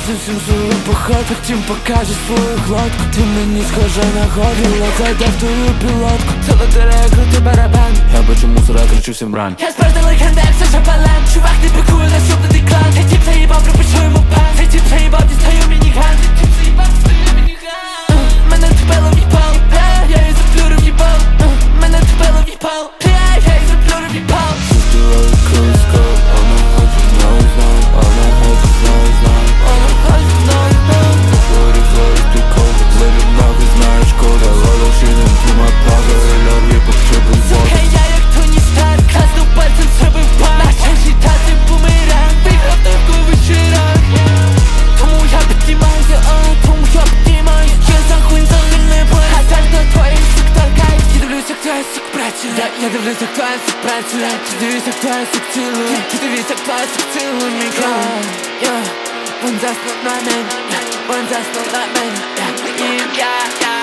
Показуй всім свою походку, тім покаже свою глотку Ти мені схожа на горіло, зайде в твою пілотку. Це лотерея, крути барабан Я бачу мусора, кричу всім брань. Я справді легенда, як Саша Балан Чувак не пікує на сьомний торкаюсь Я дивлюсь, як твоя сук працює Я, я дивлюсь, як твоя сук працює Ти дивись, як твоя сук цілує Ти дивись, як твоя сук цілує мій край Yeah, One just not my man Yeah, One just not my man Yeah, yeah, yeah